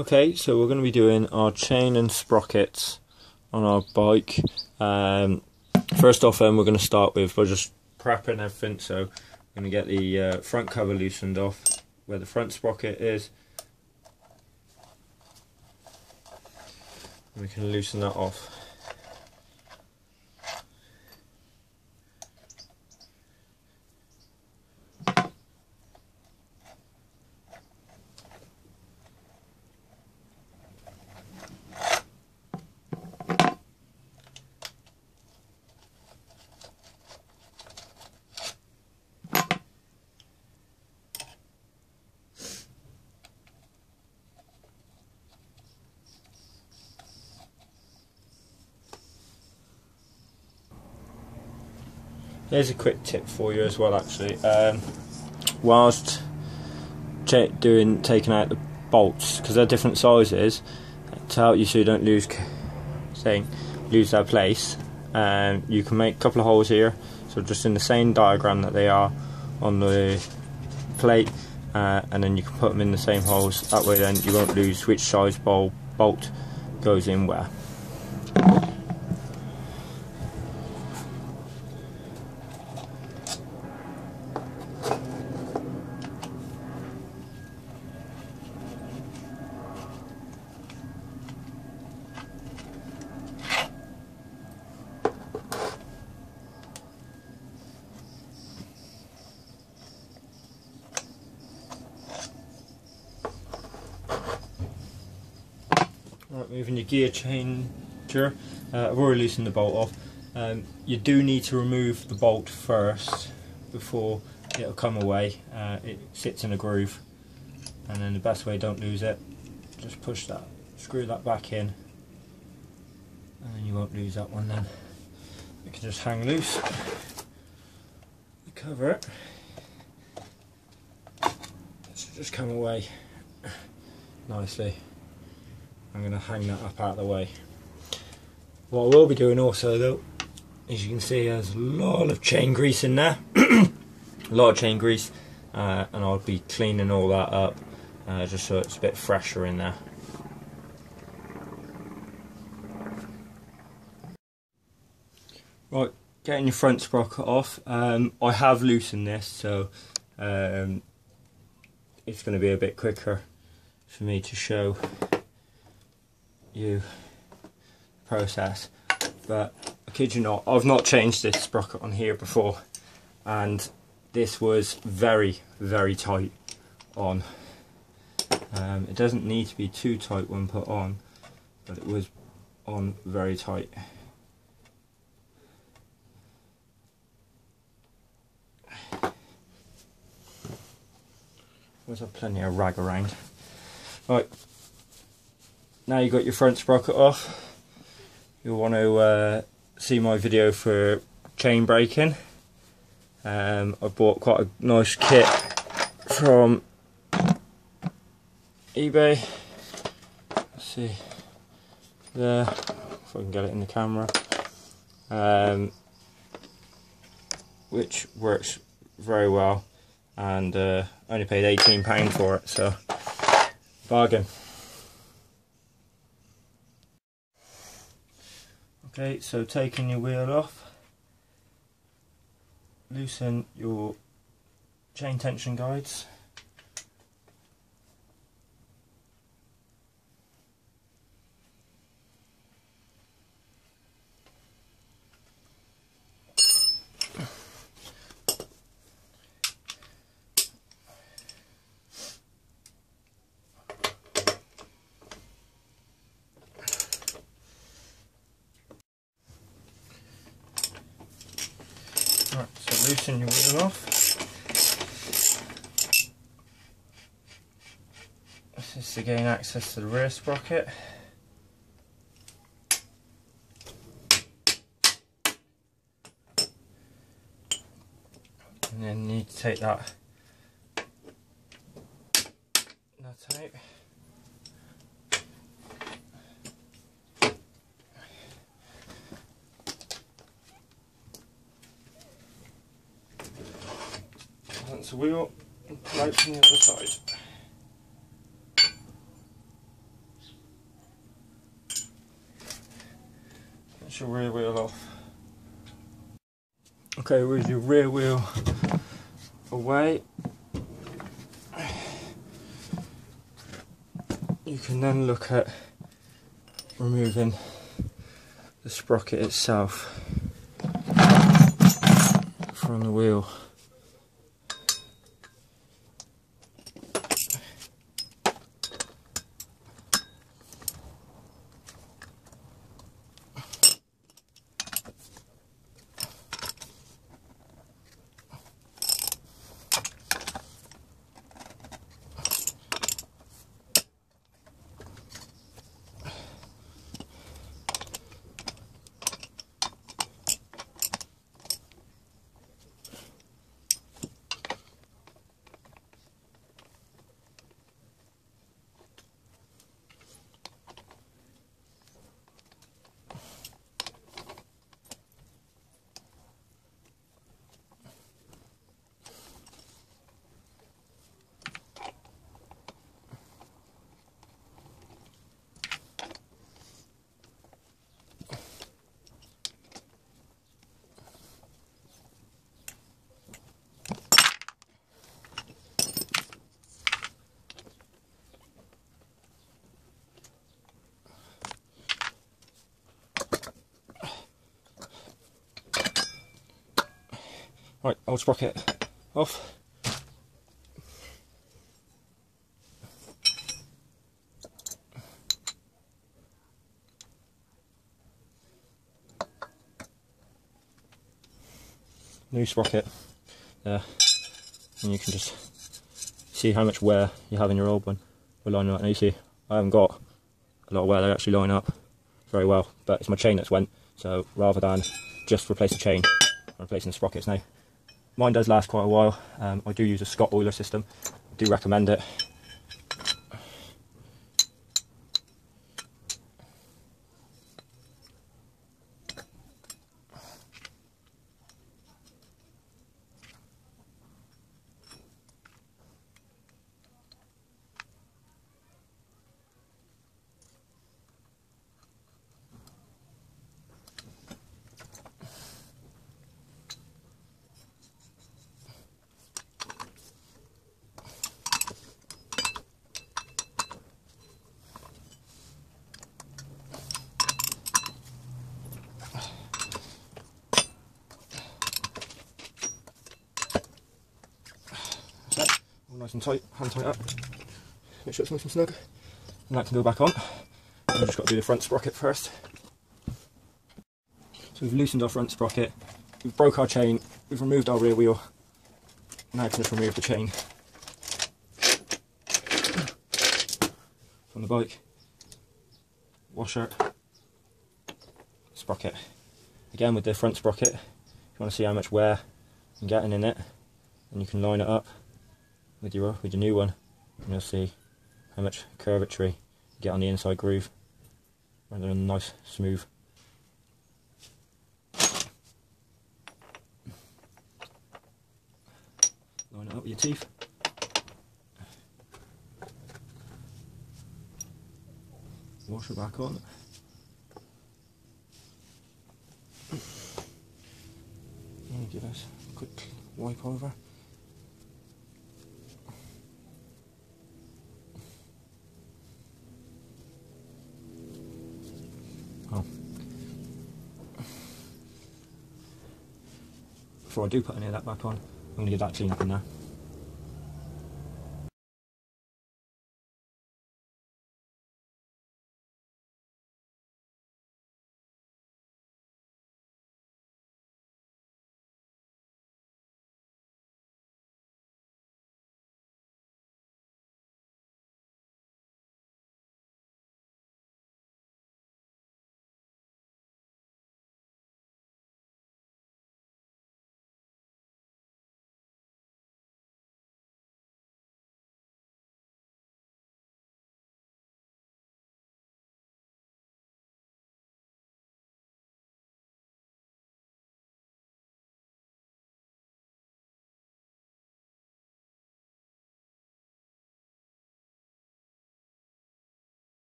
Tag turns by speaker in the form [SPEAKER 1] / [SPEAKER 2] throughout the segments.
[SPEAKER 1] Okay, so we're going to be doing our chain and sprockets on our bike. Um, first off, then we're going to start with we're just prepping everything. So we're going to get the uh, front cover loosened off where the front sprocket is. We can loosen that off. Here's a quick tip for you as well, actually. Um, whilst doing taking out the bolts, because they're different sizes, to help you so you don't lose, saying lose their place, um, you can make a couple of holes here. So just in the same diagram that they are on the plate, uh, and then you can put them in the same holes. That way, then you won't lose which size bolt goes in where. Right, moving your gear changer. Uh, I've already loosened the bolt off. Um, you do need to remove the bolt first before it'll come away. Uh, it sits in a groove, and then the best way don't lose it. Just push that, screw that back in, and then you won't lose that one. Then you can just hang loose, the cover it. So just come away nicely. I'm going to hang that up out of the way. What I will be doing also though, as you can see there's a lot of chain grease in there, a lot of chain grease, uh, and I'll be cleaning all that up uh, just so it's a bit fresher in there. Right, getting your front sprocket off. Um, I have loosened this so um, it's going to be a bit quicker for me to show you process. But I kid you not I've not changed this sprocket on here before. And this was very very tight on. Um, it doesn't need to be too tight when put on but it was on very tight. There's plenty of rag around. Right, now you've got your front sprocket off, you'll want to uh, see my video for chain breaking. Um, I bought quite a nice kit from eBay. Let's see there, if I can get it in the camera. Um, which works very well and uh, only paid £18 for it, so bargain. Okay, so taking your wheel off, loosen your chain tension guides. Right, so loosen your wheel off. This is to gain access to the rear sprocket. And then you need to take that nut out. balance the wheel and out from the other side. Your rear wheel off. Okay, with your rear wheel away, you can then look at removing the sprocket itself from the wheel. Right, old sprocket off. New sprocket there, and you can just see how much wear you have in your old one. We're lining up now. You see, I haven't got a lot of wear. They actually line up very well, but it's my chain that's went. So rather than just replace the chain, I'm replacing the sprockets now. Mine does last quite a while. Um, I do use a Scottoiler system. I do recommend it. Nice and tight, hand tight up. Make sure it's nice and snug. And that can go back on. We've just got to do the front sprocket first. So we've loosened our front sprocket, we've broke our chain, we've removed our rear wheel. Now I can just remove the chain from the bike. Washer, sprocket. Again with the front sprocket, if you want to see how much wear I'm getting in it, and you can line it up with your with your new one, and you'll see how much curvature you get on the inside groove, rather than a nice smooth. Line it up with your teeth. Wash it back on. And give us a quick wipe over. Before I do put any of that back on, I'm going to give that clean up in there.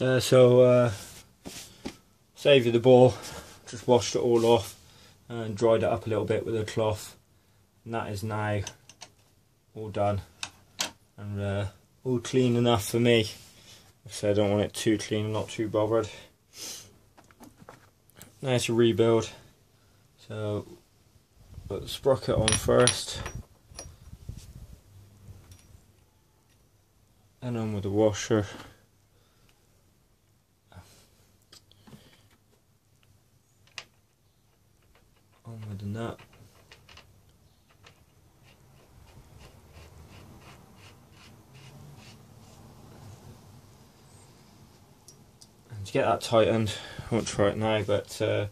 [SPEAKER 1] Uh, so, uh, save you the ball, just washed it all off and dried it up a little bit with a cloth. And that is now all done and uh, all clean enough for me. So I don't want it too clean, not too bothered. Now Nice rebuild. So put the sprocket on first. And on with the washer. The nut. And to get that tightened, I won't try it now, but uh,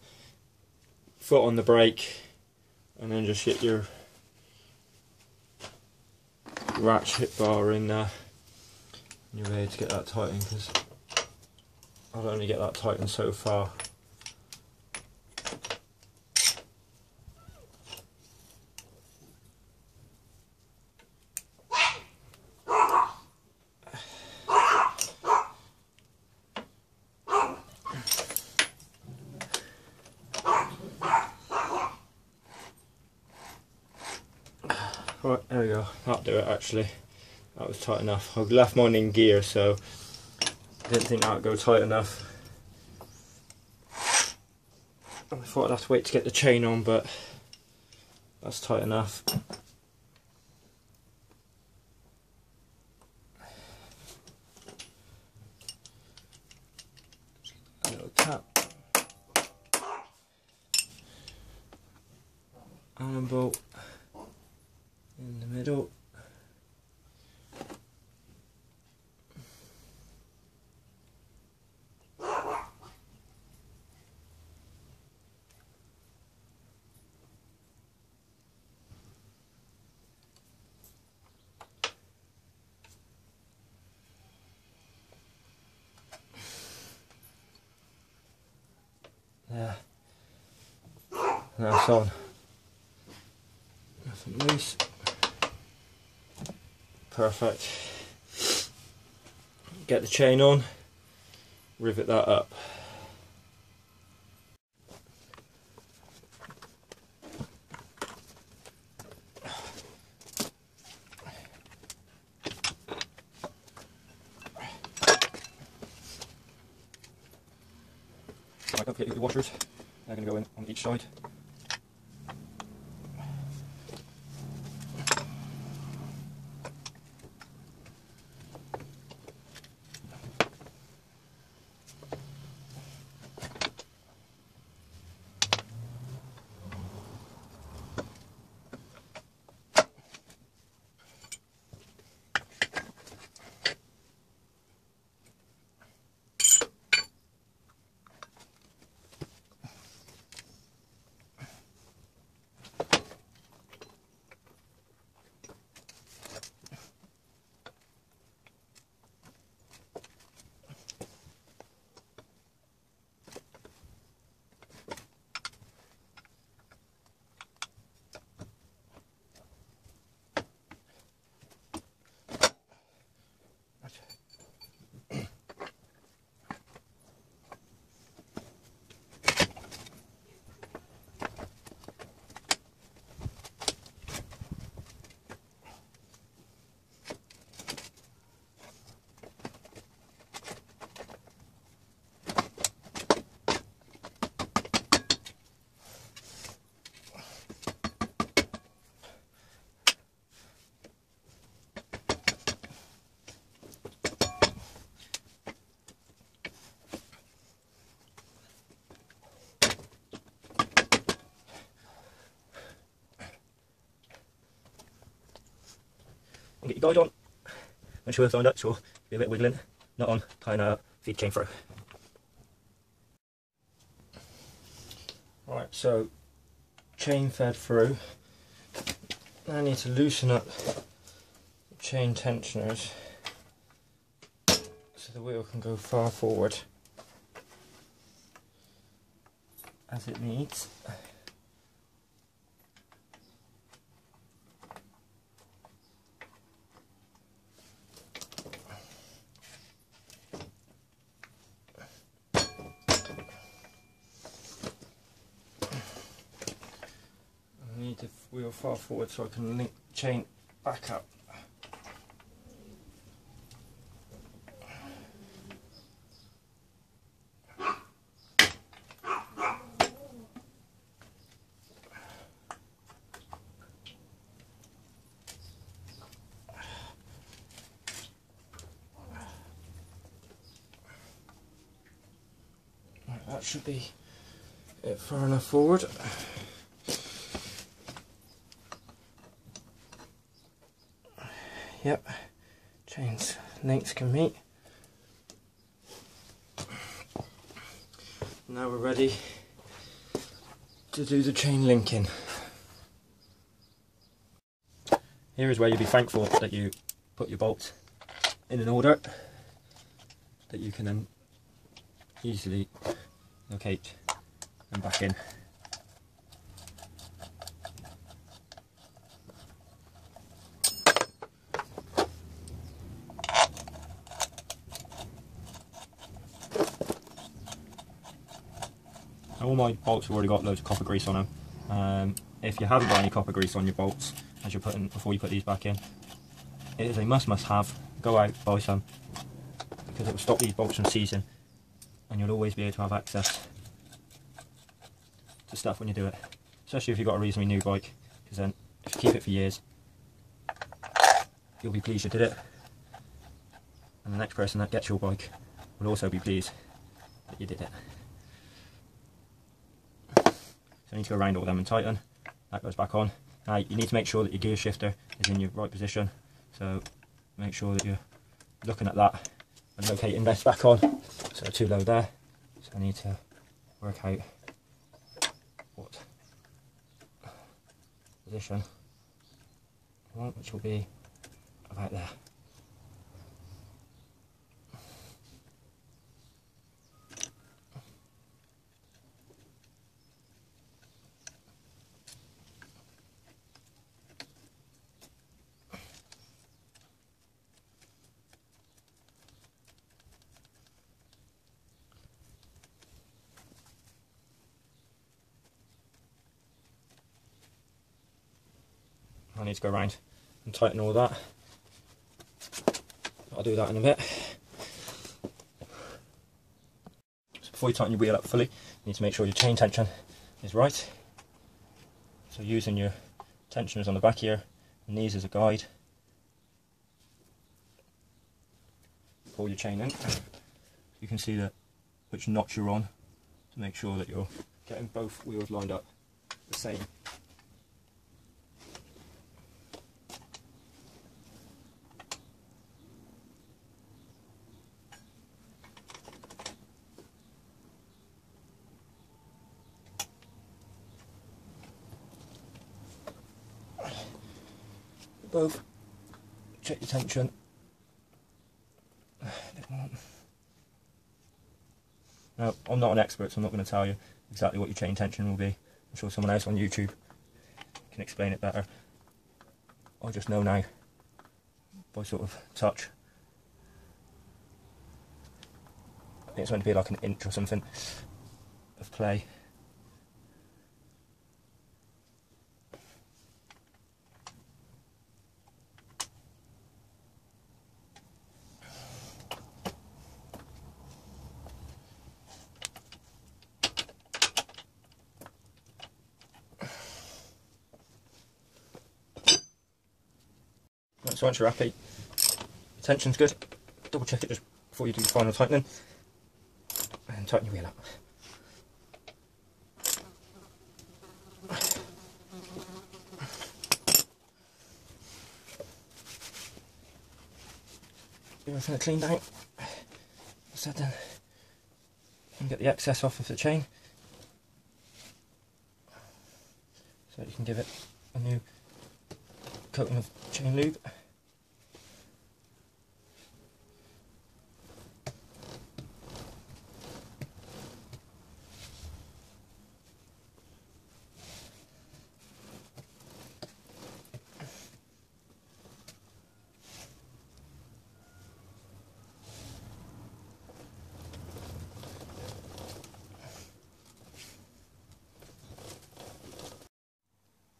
[SPEAKER 1] foot on the brake and then just get your ratchet bar in there and you're ready to get that tightened because I'll only get that tightened so far. Right, there we go. That'll do it actually. That was tight enough. I've left mine in gear so I didn't think that would go tight enough. I thought I'd have to wait to get the chain on but that's tight enough. A little tap. Allen bolt in the middle. There. That's on. Nothing loose. Perfect. Get the chain on, rivet that up. Don't forget your washers. They're going to go in on each side. Guide on. Make sure it's lined up, so be a bit wiggling. Not on, tying a feed chain through. Right, so chain fed through. Now I need to loosen up the chain tensioners so the wheel can go far forward as it needs. wheel far forward so I can link chain back up. that should be it far enough forward. Yep, chains links can meet. Now we're ready to do the chain linking. Here is where you'll be thankful that you put your bolts in an order that you can then easily locate and back in. All my bolts have already got loads of copper grease on them. Um, if you haven't got any copper grease on your bolts as you're putting before you put these back in, it is a must must have. Go out buy some because it will stop these bolts from seizing and you'll always be able to have access to stuff when you do it. Especially if you've got a reasonably new bike, because then if you keep it for years, you'll be pleased you did it. And the next person that gets your bike will also be pleased that you did it. So I need to go around all them and tighten. That goes back on. Now you need to make sure that your gear shifter is in your right position. So make sure that you're looking at that and locating this back on. So too low there. So I need to work out what position I want, which will be about there. Need to go around and tighten all that. I'll do that in a bit. So before you tighten your wheel up fully, you need to make sure your chain tension is right. So using your tensioners on the back here and these as a guide. Pull your chain in. You can see that which notch you're on to make sure that you're getting both wheels lined up the same both. Check your tension. Now, I'm not an expert, so I'm not going to tell you exactly what your chain tension will be. I'm sure someone else on YouTube can explain it better. I just know now by sort of touch. It's meant to be like an inch or something of play. Once you're happy, tension's good, double check it just before you do the final tightening, and tighten your wheel up. Everything cleaned out. So then, you get the excess off of the chain. So you can give it a new coating of chain lube.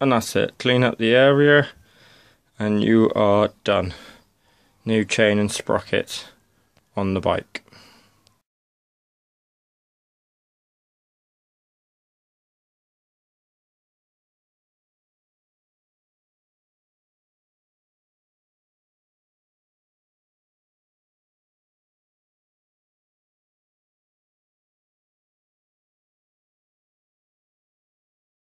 [SPEAKER 1] And that's it. Clean up the area and you are done. New chain and sprocket on the bike.